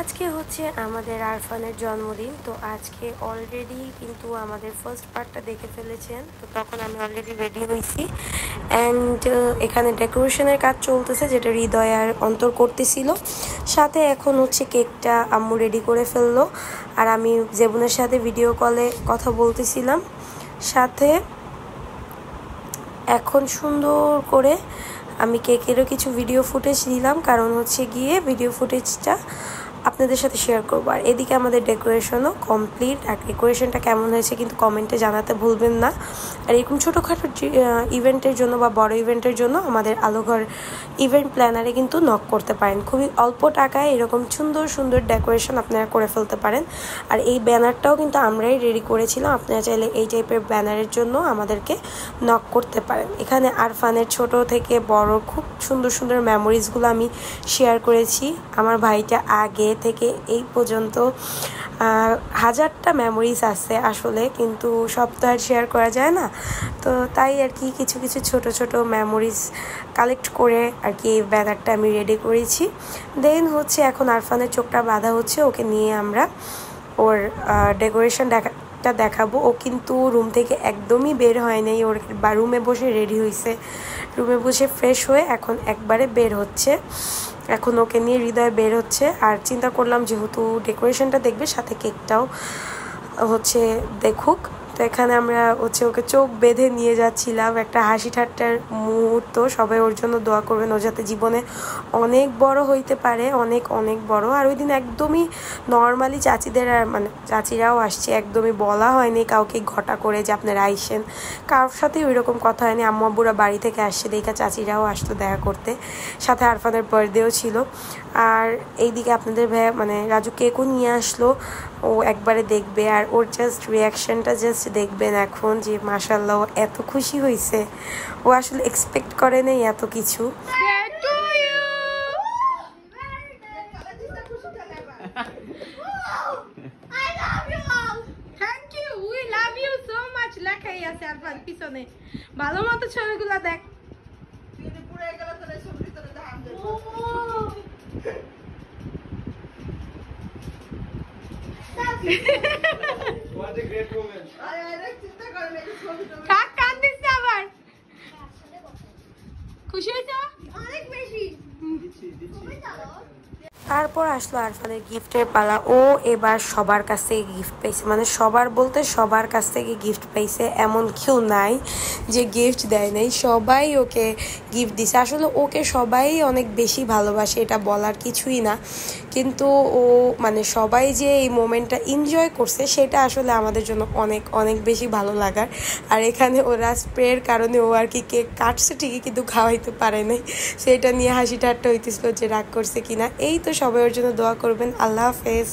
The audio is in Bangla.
আজকে হচ্ছে আমাদের আরফানের জন্মদিন, তো আজকে অলরেডি কিন্তু আমাদের ফার্স্ট পার্টটা দেখে ফেলেছেন, তো তখন আমি অলরেডি রেডি হয়েছি। অ্যান্ড এখানে ডেকোরেশনের কাজ চলতেছে, যেটা হৃদয় আর অন্তর করতেছিল। সাথে এখন হচ্ছে কেকটা আম্মু রেডি করে ফেলল, আর আমি জেবুনের সাথে ভিডিও কলে কথা বলতেছিলাম। সাথে এখন সুন্দর করে আমি কেকেরও কিছু ভিডিও ফুটেজ দিলাম কারণ হচ্ছে গিয়ে ভিডিও ফুটেজটা আপনাদের সাথে শেয়ার করব। আর এদিকে আমাদের ডেকোরেশনও কমপ্লিট আর ডেকোরেশনটা কেমন হয়েছে কিন্তু কমেন্টে জানাতে ভুলবেন না। আর এরকম ছোটোখাটো ইভেন্টের জন্য বা বড় ইভেন্টের জন্য আমাদের আলোঘর ইভেন্ট প্ল্যানারে কিন্তু নক করতে পারেন। খুবই অল্প টাকায় এরকম সুন্দর সুন্দর ডেকোরেশন আপনারা করে ফেলতে পারেন। আর এই ব্যানারটাও কিন্তু আমরাই রেডি করেছিলাম। আপনারা চাইলে এই টাইপের ব্যানারের জন্য আমাদেরকে নক করতে পারেন। এখানে আরফানের ছোট থেকে বড় খুব সুন্দর সুন্দর মেমোরিজগুলো আমি শেয়ার করেছি। আমার ভাইটা আগে থেকে এই পর্যন্ত হাজারটা মেমোরিজ আছে আসলে, কিন্তু সব তো আর শেয়ার করা যায় না। তো তাই আর কি কিছু কিছু ছোট ছোট মেমোরিজ কালেক্ট করে আর কি এই ব্যানারটা আমি রেডি করেছি। দেন হচ্ছে এখন আরফানের চোখটা বাঁধা হচ্ছে, ওকে নিয়ে আমরা ওর ডেকোরেশন দেখা টা দেখাবো। ও কিন্তু রুম থেকে একদমই বের হয় নাই, ওর বা রুমে বসে রেডি হয়েছে রুমে বসে ফ্রেশ হয়ে এখন একবারে বের হচ্ছে। এখন ওকে নিয়ে হৃদয় বের হচ্ছে। আর চিন্তা করলাম যেহেতু ডেকোরেশনটা দেখবে, সাথে কেকটাও হচ্ছে দেখুক। তো এখানে আমরা হচ্ছে ওকে চোখ বেঁধে নিয়ে যাচ্ছিলাম। একটা হাসি ঠাট্টার মুহূর্ত। সবাই ওর জন্য দোয়া করবেন ও যাতে জীবনে অনেক বড় হইতে পারে, অনেক অনেক বড়। আর ওই দিন একদমই নর্মালি চাচিদের আর মানে চাচিরাও আসছে, একদমই বলা হয়নি কাউকে ঘটা করে যে আপনারা আইসেন। কারোর সাথেই ওই রকম কথা হয়নি। আম্মু আব্বুরা বাড়ি থেকে আসছে, দেখা চাচিরাও আসতো দেখা করতে। সাথে আরফানের বার্থডেও ছিল। আর এইদিকে আপনাদের ভাইয়া মানে রাজু কেকও নিয়ে আসলো ও একবারে দেখবে আর ওর জাস্ট রিয়াকশনটা জাস্ট দেখবেন এখন যে মাসাল্লাহ এত খুশি হয়েছে ও আসলে এক্সপেক্ট করে নেই এত কিছু। পিছনে। ভালো মতো ছবিগুলো দেখ। moment. কাক কান্দিস তারপর আসলো আরফানের গিফটের পালা। ও এবার সবার কাছ থেকে গিফট পাইছে মানে সবার বলতে সবার কাছ থেকে গিফট পাইছে এমন কেউ নাই যে গিফট দেয় নাই। সবাই ওকে গিফট দিছে। আসলে ওকে সবাই অনেক বেশি ভালোবাসে, এটা বলার কিছুই না। কিন্তু ও মানে সবাই যে এই মোমেন্টটা এনজয় করছে, সেটা আসলে আমাদের জন্য অনেক অনেক বেশি ভালো লাগার। আর এখানে ওরা স্প্রের কারণে ও আর কি কেক কাটছে ঠিকই, কিন্তু খাওয়াইতে পারে নাই। সেটা নিয়ে হাসি ঠাট্টা হইতেছিল যে রাগ করছে কিনা। এই তো সবাই ওর জন্য দোয়া করবেন। আল্লাহ হাফেজ।